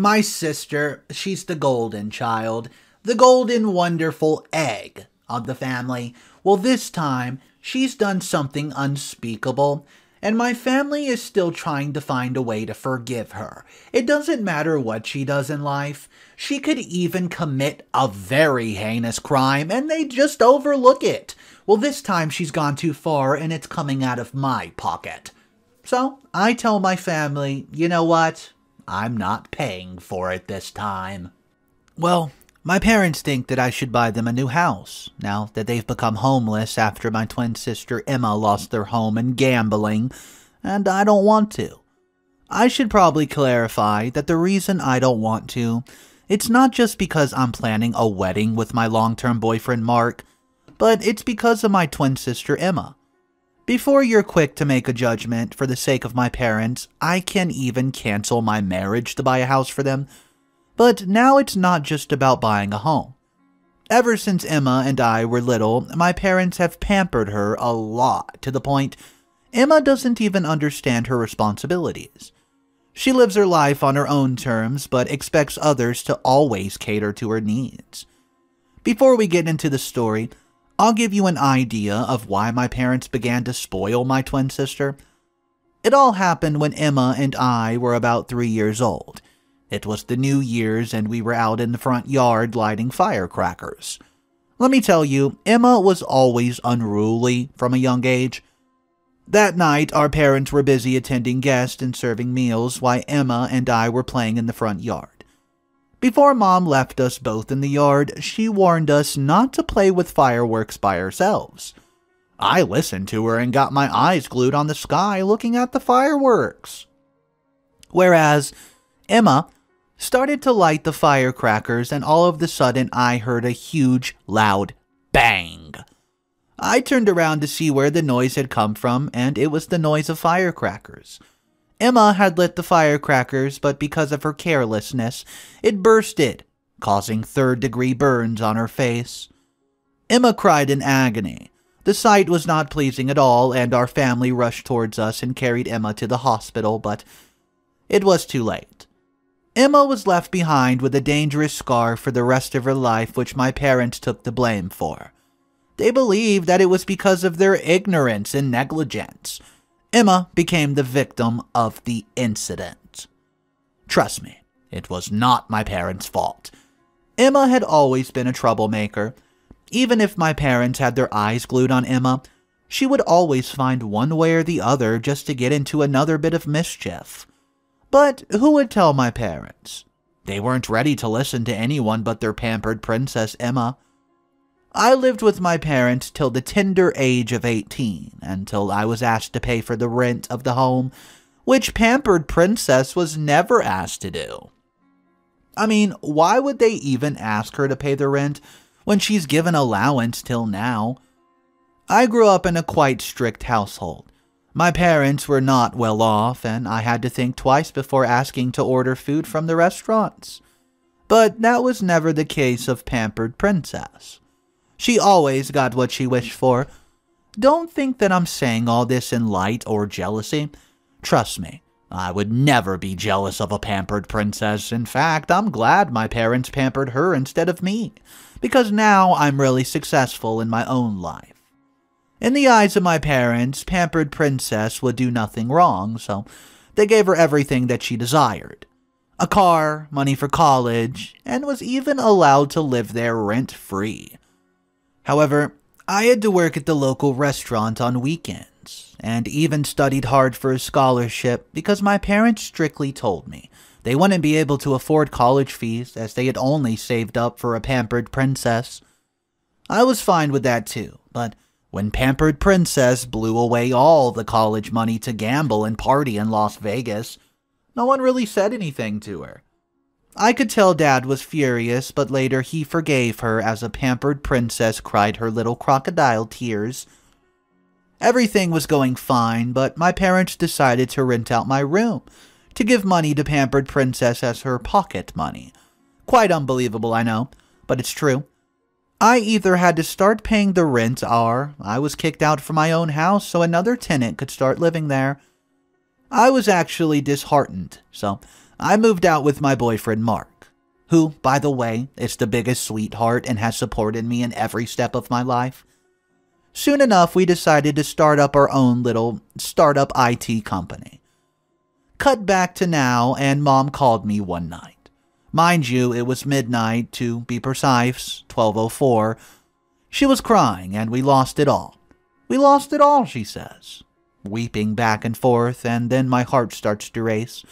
My sister, she's the golden child, the golden wonderful egg of the family. Well, this time, she's done something unspeakable, and my family is still trying to find a way to forgive her. It doesn't matter what she does in life. She could even commit a very heinous crime, and they just overlook it. Well, this time she's gone too far, and it's coming out of my pocket. So, I tell my family, you know what? I'm not paying for it this time. Well, my parents think that I should buy them a new house, now that they've become homeless after my twin sister Emma lost their home in gambling, and I don't want to. I should probably clarify that the reason I don't want to, it's not just because I'm planning a wedding with my long-term boyfriend Mark, but it's because of my twin sister Emma. Before you're quick to make a judgment for the sake of my parents, I can even cancel my marriage to buy a house for them. But now it's not just about buying a home. Ever since Emma and I were little, my parents have pampered her a lot to the point Emma doesn't even understand her responsibilities. She lives her life on her own terms, but expects others to always cater to her needs. Before we get into the story, I'll give you an idea of why my parents began to spoil my twin sister. It all happened when Emma and I were about three years old. It was the New Year's and we were out in the front yard lighting firecrackers. Let me tell you, Emma was always unruly from a young age. That night, our parents were busy attending guests and serving meals while Emma and I were playing in the front yard. Before Mom left us both in the yard, she warned us not to play with fireworks by ourselves. I listened to her and got my eyes glued on the sky looking at the fireworks. Whereas Emma started to light the firecrackers, and all of the sudden I heard a huge, loud bang. I turned around to see where the noise had come from, and it was the noise of firecrackers. Emma had lit the firecrackers, but because of her carelessness, it bursted, causing third degree burns on her face. Emma cried in agony. The sight was not pleasing at all, and our family rushed towards us and carried Emma to the hospital, but it was too late. Emma was left behind with a dangerous scar for the rest of her life, which my parents took the blame for. They believed that it was because of their ignorance and negligence, Emma became the victim of the incident. Trust me, it was not my parents' fault. Emma had always been a troublemaker. Even if my parents had their eyes glued on Emma, she would always find one way or the other just to get into another bit of mischief. But who would tell my parents? They weren't ready to listen to anyone but their pampered princess Emma. I lived with my parents till the tender age of 18, until I was asked to pay for the rent of the home, which pampered princess was never asked to do. I mean, why would they even ask her to pay the rent when she's given allowance till now? I grew up in a quite strict household. My parents were not well off, and I had to think twice before asking to order food from the restaurants. But that was never the case of Pampered Princess. She always got what she wished for. Don't think that I'm saying all this in light or jealousy. Trust me, I would never be jealous of a pampered princess. In fact, I'm glad my parents pampered her instead of me, because now I'm really successful in my own life. In the eyes of my parents, pampered princess would do nothing wrong, so they gave her everything that she desired. A car, money for college, and was even allowed to live there rent-free. However, I had to work at the local restaurant on weekends, and even studied hard for a scholarship because my parents strictly told me they wouldn't be able to afford college fees as they had only saved up for a pampered princess. I was fine with that too, but when Pampered Princess blew away all the college money to gamble and party in Las Vegas, no one really said anything to her. I could tell Dad was furious, but later he forgave her as a pampered princess cried her little crocodile tears. Everything was going fine, but my parents decided to rent out my room to give money to Pampered Princess as her pocket money. Quite unbelievable, I know, but it's true. I either had to start paying the rent or I was kicked out from my own house so another tenant could start living there. I was actually disheartened, so I moved out with my boyfriend Mark, who, by the way, is the biggest sweetheart and has supported me in every step of my life. Soon enough, we decided to start up our own little startup IT company. Cut back to now, and mom called me one night. Mind you, it was midnight, to be precise, 1204. She was crying, and we lost it all. We lost it all, she says, weeping back and forth, and then my heart starts to race.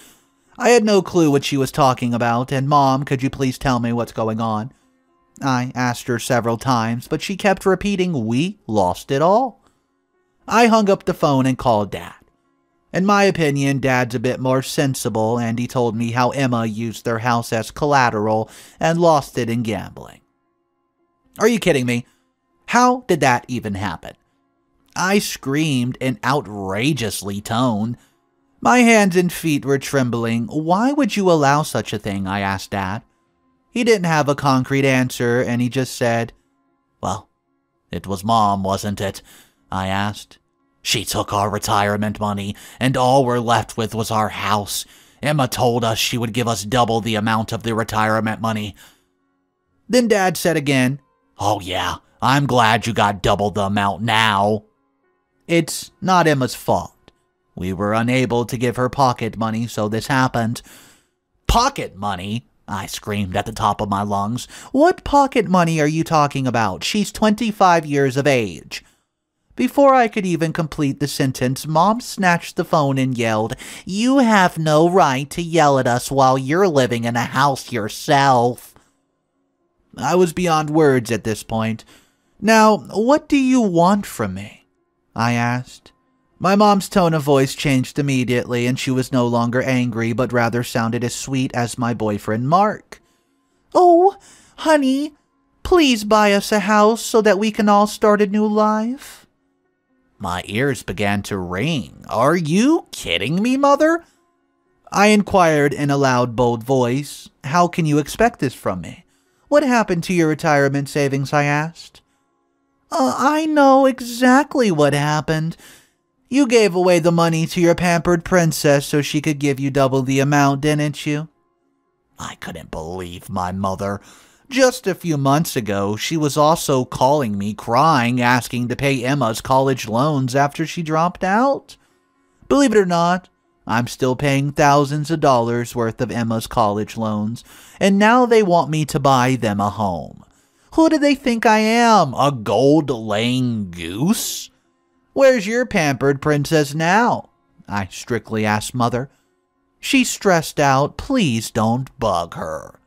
I had no clue what she was talking about, and Mom, could you please tell me what's going on? I asked her several times, but she kept repeating, We lost it all. I hung up the phone and called Dad. In my opinion, Dad's a bit more sensible, and he told me how Emma used their house as collateral and lost it in gambling. Are you kidding me? How did that even happen? I screamed in outrageously tone. My hands and feet were trembling. Why would you allow such a thing? I asked Dad. He didn't have a concrete answer, and he just said, Well, it was Mom, wasn't it? I asked. She took our retirement money, and all we're left with was our house. Emma told us she would give us double the amount of the retirement money. Then Dad said again, Oh, yeah, I'm glad you got double the amount now. It's not Emma's fault. We were unable to give her pocket money, so this happened. Pocket money? I screamed at the top of my lungs. What pocket money are you talking about? She's 25 years of age. Before I could even complete the sentence, Mom snatched the phone and yelled, You have no right to yell at us while you're living in a house yourself. I was beyond words at this point. Now, what do you want from me? I asked. My mom's tone of voice changed immediately, and she was no longer angry, but rather sounded as sweet as my boyfriend Mark. Oh, honey, please buy us a house so that we can all start a new life. My ears began to ring. Are you kidding me, mother? I inquired in a loud, bold voice. How can you expect this from me? What happened to your retirement savings? I asked. Uh, I know exactly what happened. You gave away the money to your pampered princess so she could give you double the amount, didn't you? I couldn't believe my mother. Just a few months ago, she was also calling me crying, asking to pay Emma's college loans after she dropped out. Believe it or not, I'm still paying thousands of dollars worth of Emma's college loans, and now they want me to buy them a home. Who do they think I am? A gold laying goose? Where's your pampered princess now? I strictly asked Mother. She's stressed out. Please don't bug her.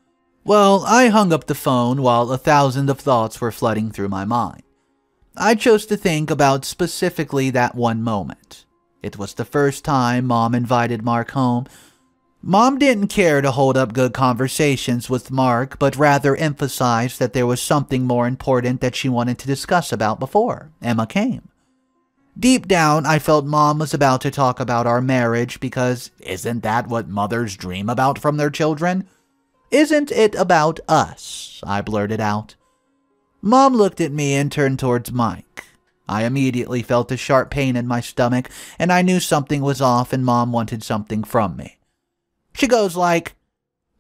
Well, I hung up the phone while a thousand of thoughts were flooding through my mind. I chose to think about specifically that one moment. It was the first time Mom invited Mark home. Mom didn't care to hold up good conversations with Mark, but rather emphasized that there was something more important that she wanted to discuss about before Emma came. Deep down, I felt Mom was about to talk about our marriage because isn't that what mothers dream about from their children? Isn't it about us? I blurted out. Mom looked at me and turned towards Mike. I immediately felt a sharp pain in my stomach, and I knew something was off and Mom wanted something from me. She goes like,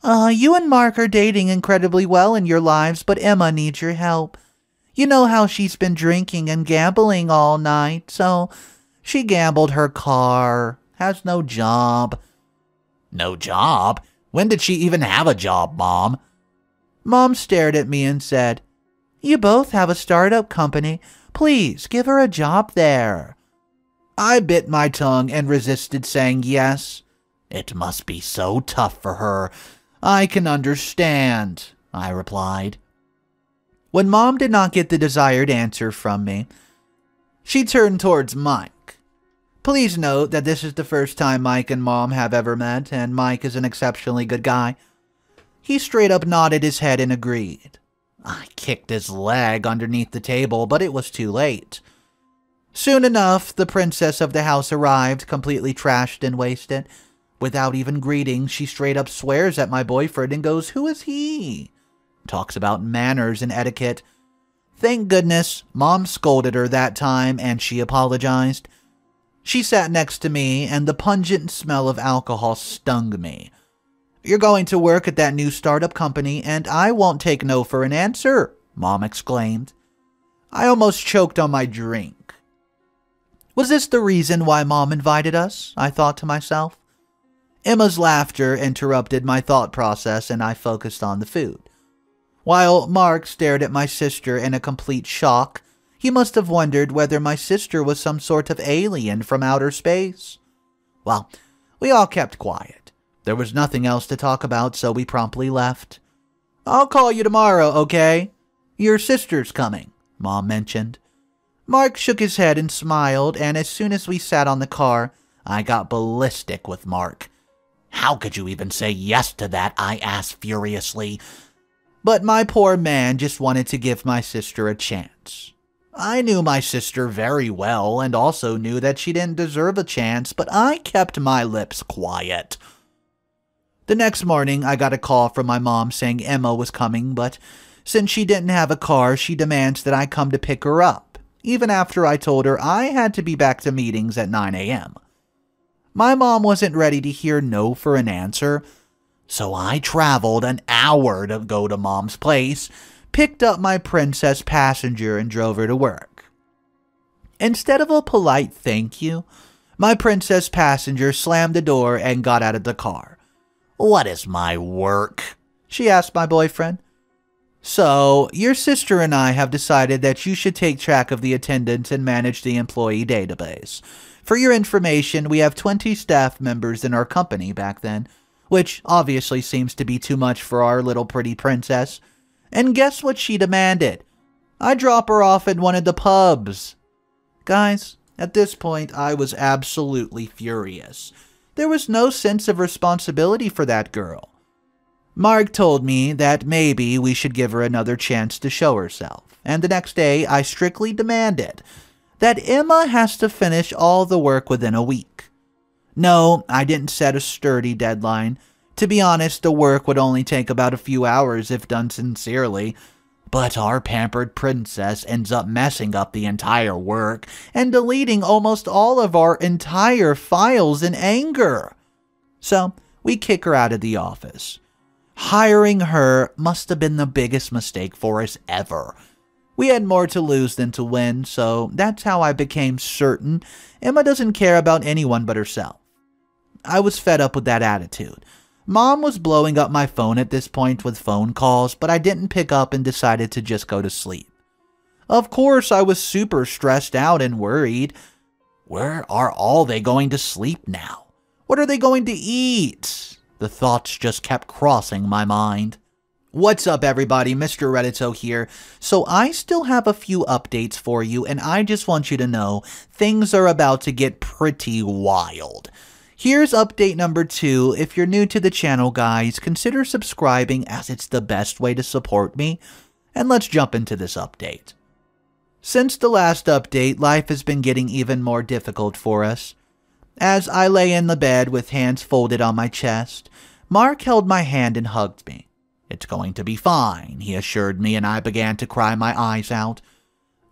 Uh, you and Mark are dating incredibly well in your lives, but Emma needs your help. You know how she's been drinking and gambling all night, so she gambled her car, has no job. No job? When did she even have a job, Mom? Mom stared at me and said, You both have a startup company. Please give her a job there. I bit my tongue and resisted saying yes. It must be so tough for her. I can understand, I replied. When Mom did not get the desired answer from me, she turned towards Mike. Please note that this is the first time Mike and Mom have ever met, and Mike is an exceptionally good guy. He straight up nodded his head and agreed. I kicked his leg underneath the table, but it was too late. Soon enough, the princess of the house arrived, completely trashed and wasted. Without even greeting, she straight up swears at my boyfriend and goes, Who is he? Talks about manners and etiquette. Thank goodness, Mom scolded her that time and she apologized. She sat next to me, and the pungent smell of alcohol stung me. You're going to work at that new startup company, and I won't take no for an answer, Mom exclaimed. I almost choked on my drink. Was this the reason why Mom invited us? I thought to myself. Emma's laughter interrupted my thought process, and I focused on the food. While Mark stared at my sister in a complete shock, he must have wondered whether my sister was some sort of alien from outer space. Well, we all kept quiet. There was nothing else to talk about, so we promptly left. I'll call you tomorrow, okay? Your sister's coming, Mom mentioned. Mark shook his head and smiled, and as soon as we sat on the car, I got ballistic with Mark. How could you even say yes to that? I asked furiously. But my poor man just wanted to give my sister a chance. I knew my sister very well and also knew that she didn't deserve a chance, but I kept my lips quiet. The next morning, I got a call from my mom saying Emma was coming, but since she didn't have a car, she demands that I come to pick her up, even after I told her I had to be back to meetings at 9 a.m. My mom wasn't ready to hear no for an answer, so I traveled an hour to go to mom's place picked up my princess passenger and drove her to work. Instead of a polite thank you, my princess passenger slammed the door and got out of the car. What is my work? she asked my boyfriend. So, your sister and I have decided that you should take track of the attendance and manage the employee database. For your information, we have 20 staff members in our company back then, which obviously seems to be too much for our little pretty princess. And guess what she demanded? I drop her off at one of the pubs. Guys, at this point, I was absolutely furious. There was no sense of responsibility for that girl. Mark told me that maybe we should give her another chance to show herself, and the next day I strictly demanded that Emma has to finish all the work within a week. No, I didn't set a sturdy deadline. To be honest, the work would only take about a few hours if done sincerely. But our pampered princess ends up messing up the entire work and deleting almost all of our entire files in anger. So, we kick her out of the office. Hiring her must have been the biggest mistake for us ever. We had more to lose than to win, so that's how I became certain Emma doesn't care about anyone but herself. I was fed up with that attitude. Mom was blowing up my phone at this point with phone calls, but I didn't pick up and decided to just go to sleep. Of course, I was super stressed out and worried. Where are all they going to sleep now? What are they going to eat? The thoughts just kept crossing my mind. What's up, everybody? Mr. Reddito here. So, I still have a few updates for you, and I just want you to know things are about to get pretty wild. Here's update number two. If you're new to the channel, guys, consider subscribing as it's the best way to support me. And let's jump into this update. Since the last update, life has been getting even more difficult for us. As I lay in the bed with hands folded on my chest, Mark held my hand and hugged me. It's going to be fine, he assured me, and I began to cry my eyes out.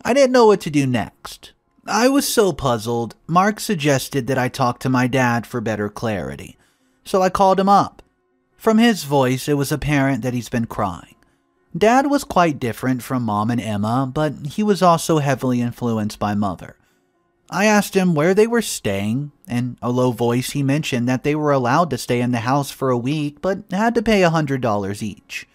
I didn't know what to do next. I was so puzzled, Mark suggested that I talk to my dad for better clarity. So I called him up. From his voice, it was apparent that he's been crying. Dad was quite different from Mom and Emma, but he was also heavily influenced by Mother. I asked him where they were staying. In a low voice, he mentioned that they were allowed to stay in the house for a week, but had to pay a $100 each.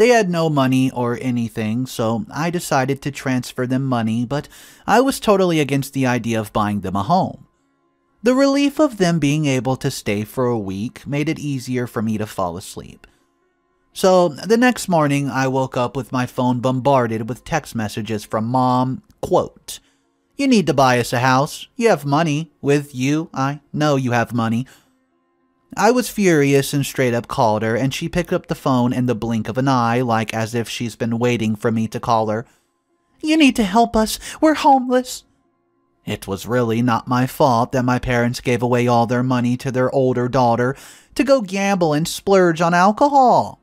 They had no money or anything, so I decided to transfer them money, but I was totally against the idea of buying them a home. The relief of them being able to stay for a week made it easier for me to fall asleep. So, the next morning, I woke up with my phone bombarded with text messages from mom, quote, You need to buy us a house. You have money. With you, I know you have money. I was furious and straight up called her, and she picked up the phone in the blink of an eye, like as if she's been waiting for me to call her. You need to help us. We're homeless. It was really not my fault that my parents gave away all their money to their older daughter to go gamble and splurge on alcohol.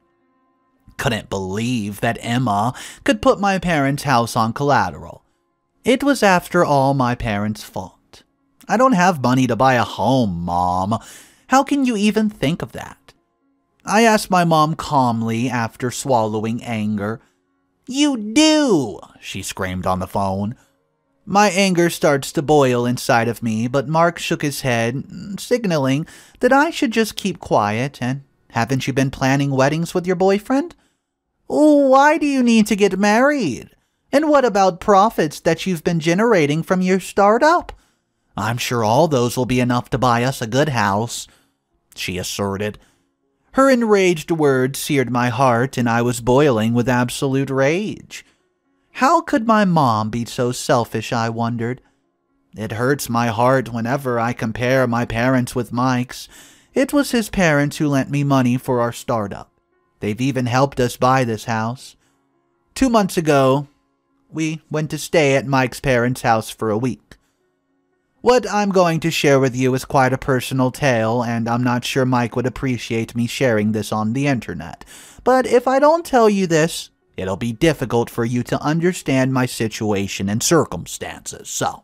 Couldn't believe that Emma could put my parents' house on collateral. It was after all my parents' fault. I don't have money to buy a home, Mom. How can you even think of that? I asked my mom calmly after swallowing anger. You do, she screamed on the phone. My anger starts to boil inside of me, but Mark shook his head, signaling that I should just keep quiet. And haven't you been planning weddings with your boyfriend? Why do you need to get married? And what about profits that you've been generating from your startup? I'm sure all those will be enough to buy us a good house, she asserted. Her enraged words seared my heart, and I was boiling with absolute rage. How could my mom be so selfish, I wondered. It hurts my heart whenever I compare my parents with Mike's. It was his parents who lent me money for our startup. They've even helped us buy this house. Two months ago, we went to stay at Mike's parents' house for a week. What I'm going to share with you is quite a personal tale, and I'm not sure Mike would appreciate me sharing this on the internet. But if I don't tell you this, it'll be difficult for you to understand my situation and circumstances, so.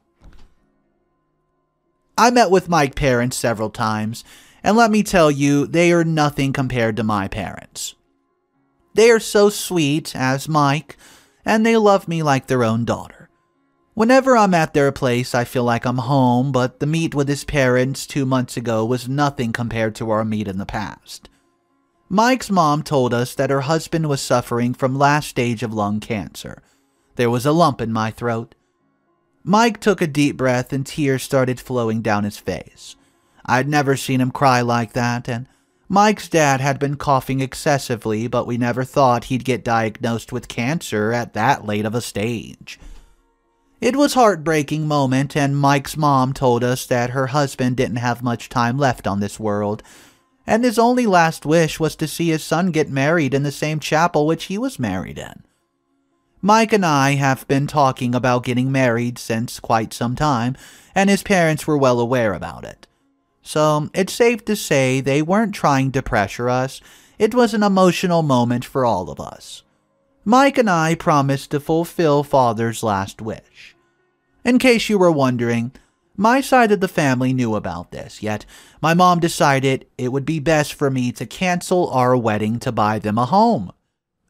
I met with Mike's parents several times, and let me tell you, they are nothing compared to my parents. They are so sweet as Mike, and they love me like their own daughter. Whenever I'm at their place, I feel like I'm home, but the meet with his parents two months ago was nothing compared to our meet in the past. Mike's mom told us that her husband was suffering from last stage of lung cancer. There was a lump in my throat. Mike took a deep breath and tears started flowing down his face. I'd never seen him cry like that, and Mike's dad had been coughing excessively, but we never thought he'd get diagnosed with cancer at that late of a stage. It was a heartbreaking moment and Mike's mom told us that her husband didn't have much time left on this world, and his only last wish was to see his son get married in the same chapel which he was married in. Mike and I have been talking about getting married since quite some time, and his parents were well aware about it. So it's safe to say they weren't trying to pressure us, it was an emotional moment for all of us. Mike and I promised to fulfill Father's last wish. In case you were wondering, my side of the family knew about this, yet my mom decided it would be best for me to cancel our wedding to buy them a home.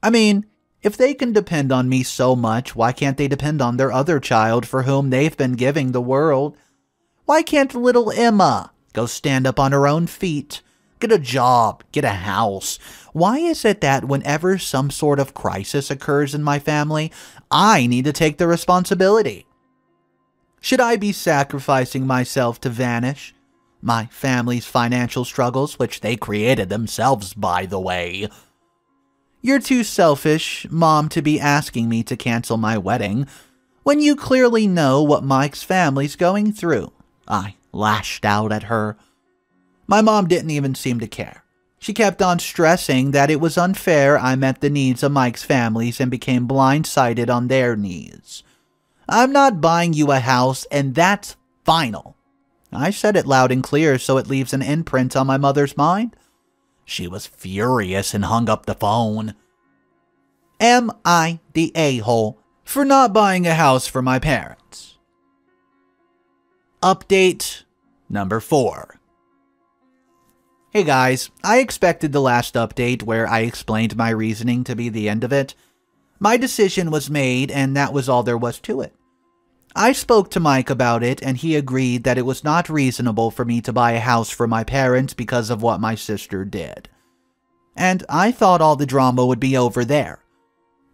I mean, if they can depend on me so much, why can't they depend on their other child for whom they've been giving the world? Why can't little Emma go stand up on her own feet, get a job, get a house? Why is it that whenever some sort of crisis occurs in my family, I need to take the responsibility? Should I be sacrificing myself to vanish? My family's financial struggles, which they created themselves, by the way. You're too selfish, Mom, to be asking me to cancel my wedding when you clearly know what Mike's family's going through. I lashed out at her. My mom didn't even seem to care. She kept on stressing that it was unfair I met the needs of Mike's families and became blindsided on their needs. I'm not buying you a house, and that's final. I said it loud and clear so it leaves an imprint on my mother's mind. She was furious and hung up the phone. Am I the a hole for not buying a house for my parents? Update number 4. Hey guys, I expected the last update where I explained my reasoning to be the end of it. My decision was made, and that was all there was to it. I spoke to Mike about it, and he agreed that it was not reasonable for me to buy a house for my parents because of what my sister did. And I thought all the drama would be over there.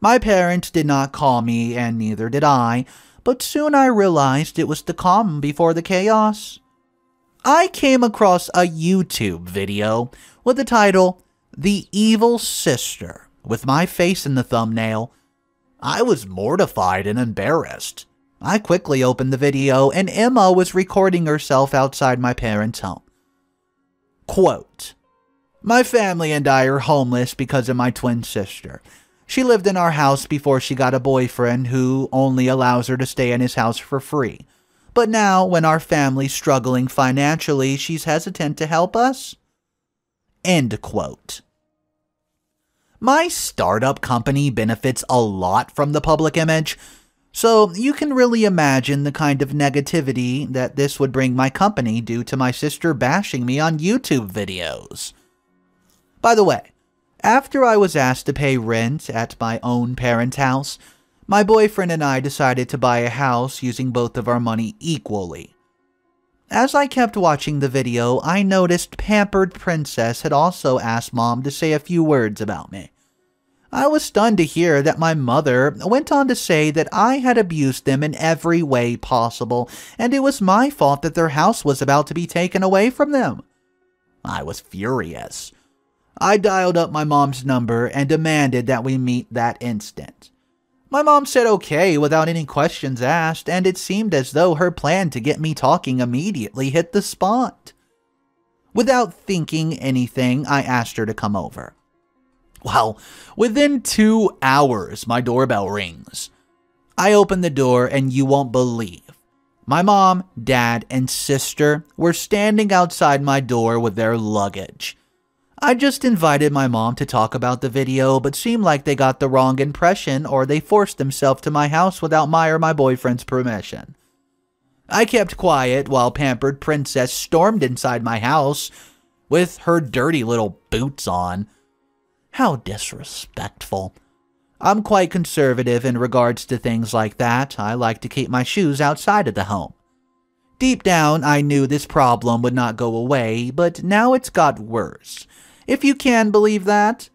My parents did not call me, and neither did I, but soon I realized it was the calm before the chaos. I came across a YouTube video with the title, The Evil Sister, with my face in the thumbnail I was mortified and embarrassed. I quickly opened the video, and Emma was recording herself outside my parents' home. Quote, My family and I are homeless because of my twin sister. She lived in our house before she got a boyfriend who only allows her to stay in his house for free. But now, when our family's struggling financially, she's hesitant to help us? End quote. My startup company benefits a lot from the public image, so you can really imagine the kind of negativity that this would bring my company due to my sister bashing me on YouTube videos. By the way, after I was asked to pay rent at my own parents' house, my boyfriend and I decided to buy a house using both of our money equally. As I kept watching the video, I noticed Pampered Princess had also asked Mom to say a few words about me. I was stunned to hear that my mother went on to say that I had abused them in every way possible, and it was my fault that their house was about to be taken away from them. I was furious. I dialed up my mom's number and demanded that we meet that instant. My mom said okay without any questions asked, and it seemed as though her plan to get me talking immediately hit the spot. Without thinking anything, I asked her to come over. Well, within two hours, my doorbell rings. I open the door, and you won't believe. My mom, dad, and sister were standing outside my door with their luggage. I just invited my mom to talk about the video, but seemed like they got the wrong impression or they forced themselves to my house without my or my boyfriend's permission. I kept quiet while Pampered Princess stormed inside my house with her dirty little boots on. How disrespectful. I'm quite conservative in regards to things like that. I like to keep my shoes outside of the home. Deep down, I knew this problem would not go away, but now it's got worse. If you can believe that.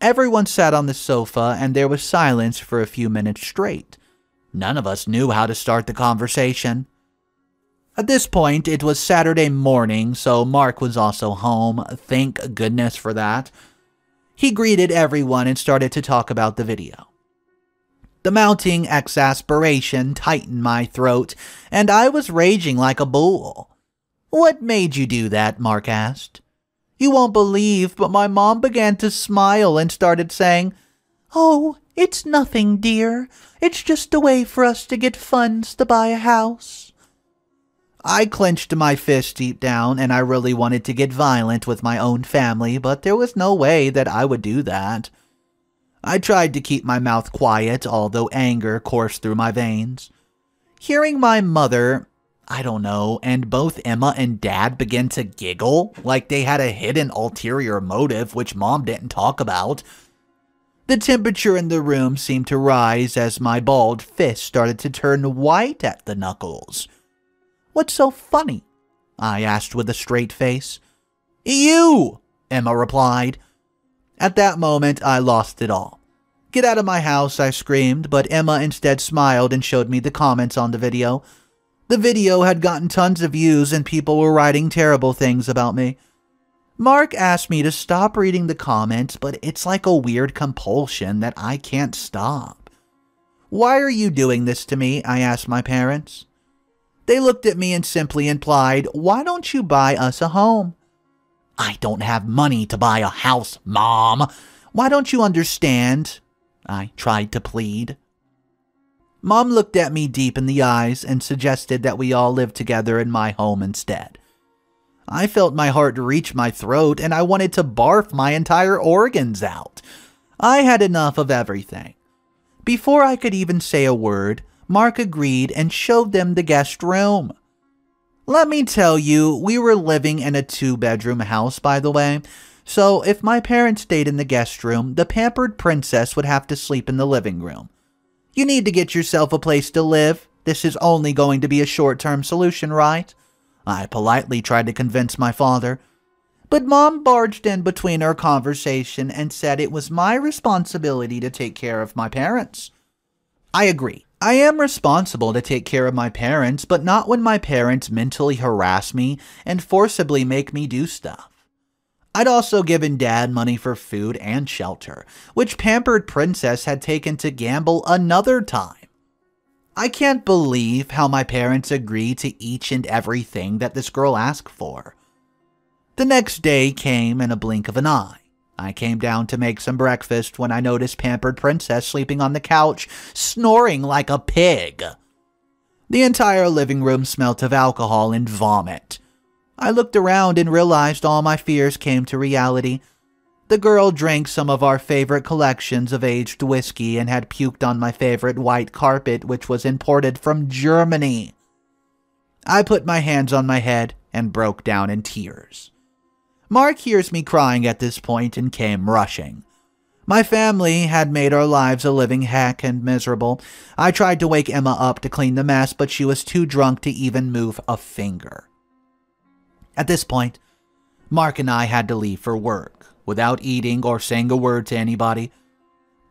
Everyone sat on the sofa and there was silence for a few minutes straight. None of us knew how to start the conversation. At this point, it was Saturday morning, so Mark was also home. Thank goodness for that. He greeted everyone and started to talk about the video. The mounting exasperation tightened my throat, and I was raging like a bull. What made you do that? Mark asked. You won't believe, but my mom began to smile and started saying, Oh, it's nothing, dear. It's just a way for us to get funds to buy a house. I clenched my fist deep down, and I really wanted to get violent with my own family, but there was no way that I would do that. I tried to keep my mouth quiet, although anger coursed through my veins. Hearing my mother, I don't know, and both Emma and Dad begin to giggle like they had a hidden ulterior motive which Mom didn't talk about. The temperature in the room seemed to rise as my balled fist started to turn white at the knuckles. What's so funny? I asked with a straight face. You, Emma replied. At that moment, I lost it all. Get out of my house, I screamed, but Emma instead smiled and showed me the comments on the video. The video had gotten tons of views and people were writing terrible things about me. Mark asked me to stop reading the comments, but it's like a weird compulsion that I can't stop. Why are you doing this to me? I asked my parents. They looked at me and simply implied, Why don't you buy us a home? I don't have money to buy a house, Mom. Why don't you understand? I tried to plead. Mom looked at me deep in the eyes and suggested that we all live together in my home instead. I felt my heart reach my throat and I wanted to barf my entire organs out. I had enough of everything. Before I could even say a word, Mark agreed and showed them the guest room. Let me tell you, we were living in a two bedroom house, by the way, so if my parents stayed in the guest room, the pampered princess would have to sleep in the living room. You need to get yourself a place to live. This is only going to be a short term solution, right? I politely tried to convince my father. But Mom barged in between our conversation and said it was my responsibility to take care of my parents. I agree. I am responsible to take care of my parents, but not when my parents mentally harass me and forcibly make me do stuff. I'd also given dad money for food and shelter, which Pampered Princess had taken to gamble another time. I can't believe how my parents agreed to each and everything that this girl asked for. The next day came in a blink of an eye. I came down to make some breakfast when I noticed Pampered Princess sleeping on the couch, snoring like a pig. The entire living room smelt of alcohol and vomit. I looked around and realized all my fears came to reality. The girl drank some of our favorite collections of aged whiskey and had puked on my favorite white carpet, which was imported from Germany. I put my hands on my head and broke down in tears. Mark hears me crying at this point and came rushing. My family had made our lives a living heck and miserable. I tried to wake Emma up to clean the mess, but she was too drunk to even move a finger. At this point, Mark and I had to leave for work, without eating or saying a word to anybody.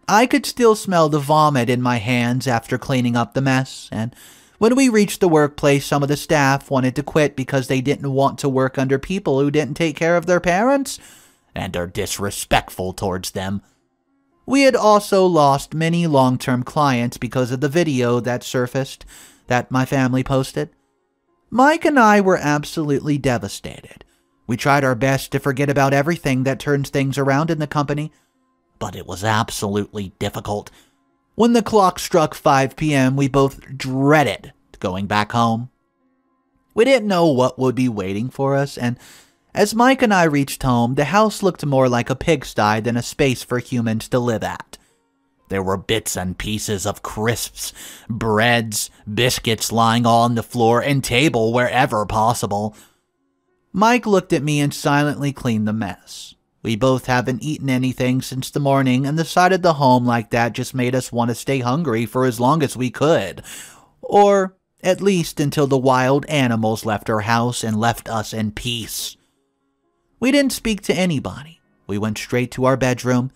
I could still smell the vomit in my hands after cleaning up the mess, and when we reached the workplace, some of the staff wanted to quit because they didn't want to work under people who didn't take care of their parents and are disrespectful towards them. We had also lost many long term clients because of the video that surfaced that my family posted. Mike and I were absolutely devastated. We tried our best to forget about everything that turns things around in the company, but it was absolutely difficult. When the clock struck 5 p.m., we both dreaded going back home. We didn't know what would be waiting for us, and as Mike and I reached home, the house looked more like a pigsty than a space for humans to live at. There were bits and pieces of crisps, breads, biscuits lying on the floor and table wherever possible. Mike looked at me and silently cleaned the mess. We both haven't eaten anything since the morning, and the sight of the home like that just made us want to stay hungry for as long as we could. Or at least until the wild animals left our house and left us in peace. We didn't speak to anybody. We went straight to our bedroom.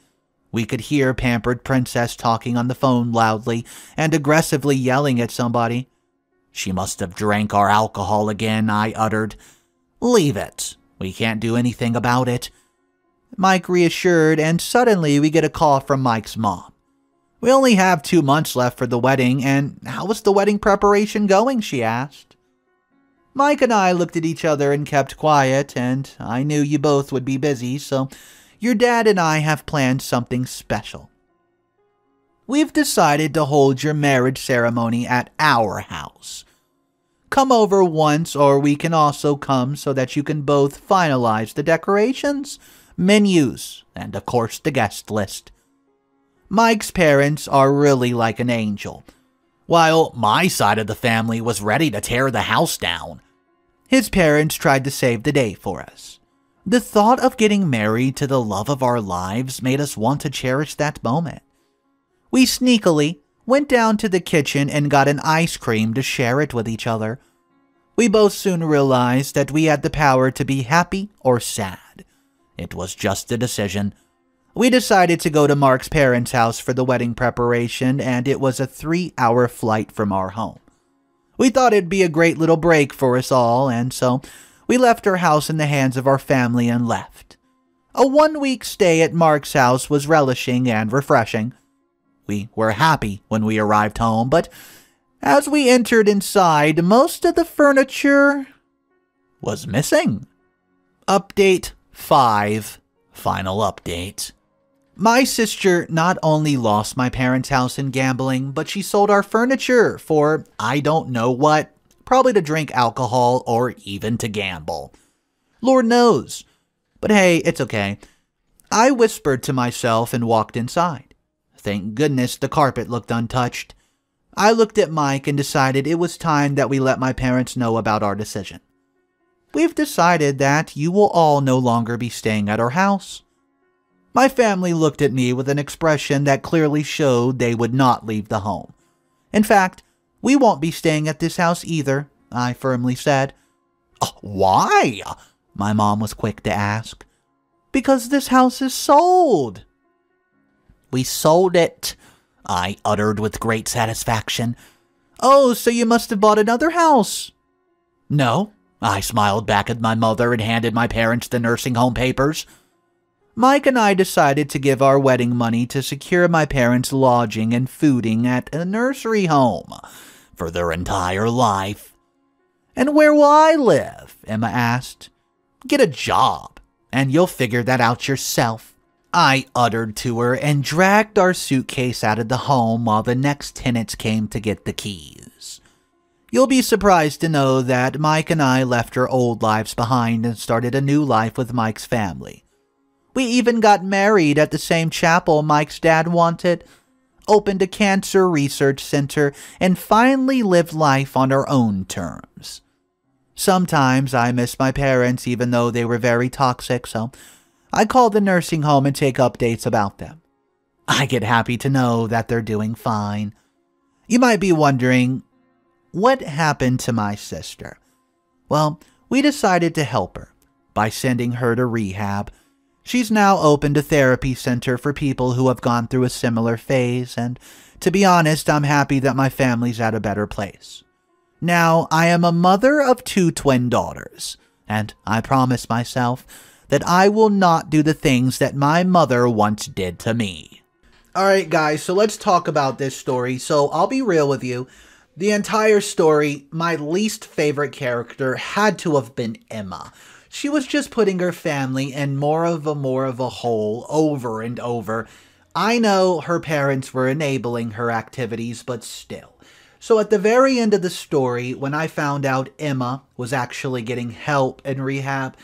We could hear Pampered Princess talking on the phone loudly and aggressively yelling at somebody. She must have drank our alcohol again, I uttered. Leave it. We can't do anything about it. Mike reassured, and suddenly we get a call from Mike's mom. We only have two months left for the wedding, and how is the wedding preparation going? she asked. Mike and I looked at each other and kept quiet, and I knew you both would be busy, so your dad and I have planned something special. We've decided to hold your marriage ceremony at our house. Come over once, or we can also come so that you can both finalize the decorations, menus, and of course the guest list. Mike's parents are really like an angel, while my side of the family was ready to tear the house down. His parents tried to save the day for us. The thought of getting married to the love of our lives made us want to cherish that moment. We sneakily went down to the kitchen and got an ice cream to share it with each other. We both soon realized that we had the power to be happy or sad. It was just a decision. We decided to go to Mark's parents' house for the wedding preparation, and it was a three hour flight from our home. We thought it'd be a great little break for us all, and so we left our house in the hands of our family and left. A one week stay at Mark's house was relishing and refreshing. We were happy when we arrived home, but as we entered inside, most of the furniture was missing. Update 5 Final update. My sister not only lost my parents' house in gambling, but she sold our furniture for I don't know what, probably to drink alcohol or even to gamble. Lord knows. But hey, it's okay. I whispered to myself and walked inside. Thank goodness the carpet looked untouched. I looked at Mike and decided it was time that we let my parents know about our decision. We've decided that you will all no longer be staying at our house. My family looked at me with an expression that clearly showed they would not leave the home. In fact, we won't be staying at this house either, I firmly said. Uh, why? My mom was quick to ask. Because this house is sold. We sold it, I uttered with great satisfaction. Oh, so you must have bought another house. No, I smiled back at my mother and handed my parents the nursing home papers. Mike and I decided to give our wedding money to secure my parents' lodging and fooding at a nursery home for their entire life. And where will I live? Emma asked. Get a job, and you'll figure that out yourself. I uttered to her and dragged our suitcase out of the home while the next tenants came to get the keys. You'll be surprised to know that Mike and I left our old lives behind and started a new life with Mike's family. We even got married at the same chapel Mike's dad wanted, opened a cancer research center, and finally lived life on our own terms. Sometimes I miss my parents even though they were very toxic, so I call the nursing home and take updates about them. I get happy to know that they're doing fine. You might be wondering, what happened to my sister? Well, we decided to help her by sending her to rehab. She's now opened a therapy center for people who have gone through a similar phase, and to be honest, I'm happy that my family's at a better place. Now, I am a mother of two twin daughters, and I promise myself that I will not do the things that my mother once did to me. Alright, guys, so let's talk about this story. So, I'll be real with you. The entire story, my least favorite character had to have been Emma. She was just putting her family in more of a more of a hole over and over. I know her parents were enabling her activities, but still. So at the very end of the story, when I found out Emma was actually getting help in rehab,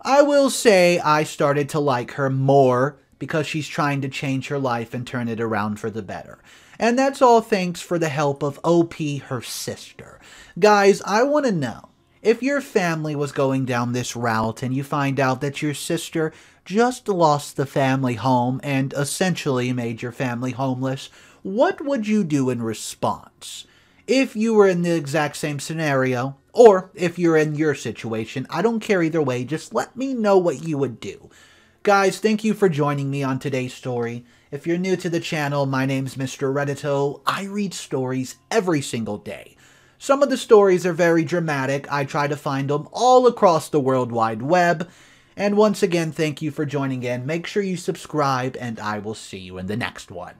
I will say I started to like her more because she's trying to change her life and turn it around for the better. And that's all thanks for the help of OP, her sister. Guys, I want to know if your family was going down this route and you find out that your sister just lost the family home and essentially made your family homeless, what would you do in response? if you were in the exact same scenario, or if you're in your situation. I don't care either way, just let me know what you would do. Guys, thank you for joining me on today's story. If you're new to the channel, my name's Mr. Reddito. I read stories every single day. Some of the stories are very dramatic. I try to find them all across the World Wide Web. And once again, thank you for joining in. Make sure you subscribe, and I will see you in the next one.